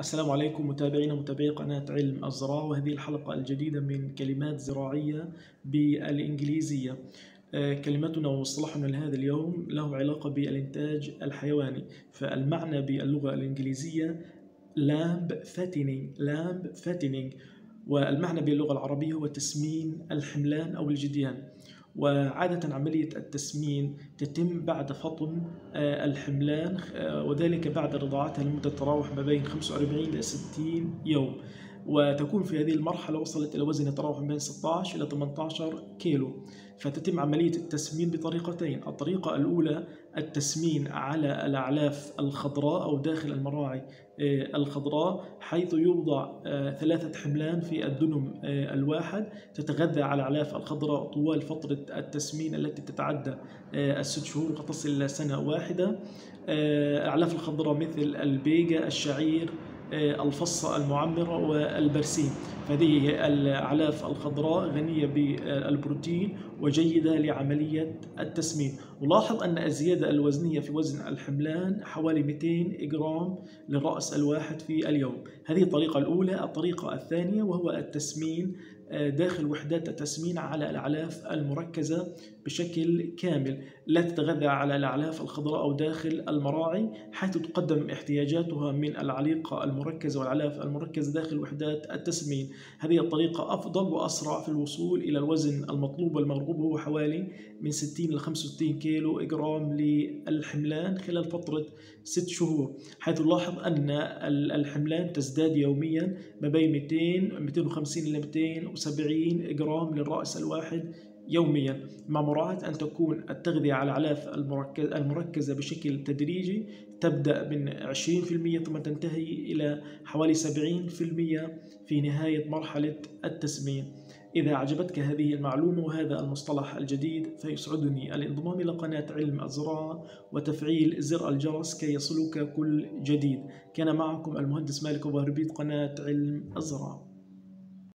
السلام عليكم متابعينا متابعي قناة علم الزراعة وهذه الحلقة الجديدة من كلمات زراعية بالإنجليزية. آه، كلمتنا ومصطلحنا لهذا اليوم له علاقة بالإنتاج الحيواني فالمعنى باللغة الإنجليزية lamb fattening lamb fattening والمعنى باللغة العربية هو تسمين الحملان أو الجديان. وعادة عملية التسمين تتم بعد فطم آه، الحملان آه، وذلك بعد رضاعتها لمدة تتراوح ما بين 45 إلى 60 يوم. وتكون في هذه المرحلة وصلت إلى وزن يتراوح بين 16 إلى 18 كيلو. فتتم عملية التسمين بطريقتين. الطريقة الأولى التسمين على الأعلاف الخضراء أو داخل المراعي آه، الخضراء حيث يوضع آه، ثلاثة حملان في الدنم آه، الواحد. تتغذى على الأعلاف الخضراء طوال فترة التسمين التي تتعدى الست شهور وقد تصل إلى سنة واحدة. الأعلاف الخضراء مثل البيجا الشعير الفصة المعمرة والبرسيم فهذه الأعلاف الخضراء غنية بالبروتين وجيدة لعملية التسمين ولاحظ أن الزيادة الوزنية في وزن الحملان حوالي 200 جرام للرأس الواحد في اليوم. هذه الطريقة الأولى الطريقة الثانية وهو التسمين آه، داخل وحدات التسمين على الأعلاف المركزة بشكل كامل. لا تتغذى على الأعلاف الخضراء أو داخل المراعي حيث تقدم احتياجاتها من العليقة المركزة والأعلاف المركزة داخل وحدات التسمين. هذه الطريقة أفضل وأسرع في الوصول إلى الوزن المطلوب والمرغوب هو حوالي من 60 إلى 65 كيلو جرام للحملان خلال فترة 6 شهور حيث نلاحظ أن الحملان تزداد يوميا ما بين 200 250 إلى 270 جرام للرأس الواحد يوميا. مع مراعاة أن تكون التغذية على الأعلاف المركزة بشكل تدريجي تبدأ من 20% ثم تنتهي إلى حوالي 70% في نهاية مرحلة التسمين. إذا أعجبتك هذه المعلومة وهذا المصطلح الجديد فيسعدني الانضمام إلى قناة علم الزراعة وتفعيل زر الجرس كي يصلك كل جديد. كان معكم المهندس مالك أبو قناة علم الزراعة.